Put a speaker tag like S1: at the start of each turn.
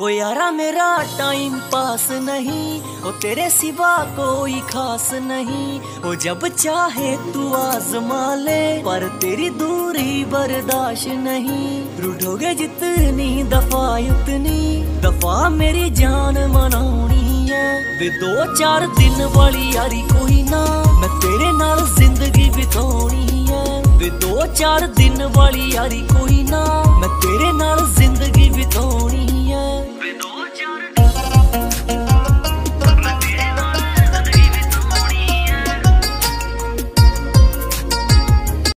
S1: ओ यारा मेरा time pass नहीं ओ तेरे सिवा कोई खास नहीं ओ जब चाहे तू आजमा ले पर तेरी दूरी बर्दाश्त नहीं रूठोगे जितनी दफा उतनी दफा मेरी जान मनाउਣੀ ਹੈ ਵੇ ਦੋ ਚਾਰ ਦਿਨ ਵਾਲੀ ਯਾਰੀ ਕੋਈ ਨਾ ਮੈਂ ਤੇਰੇ ਨਾਲ ਜ਼ਿੰਦਗੀ ਬਿਤਾਉਣੀ ਹੈ ਵੇ ਦੋ ਚਾਰ ਦਿਨ ਵਾਲੀ ਯਾਰੀ ਕੋਈ ਨਾ ਮੈਂ ਤੇਰੇ ਨਾਲ ਜ਼ਿੰਦਗੀ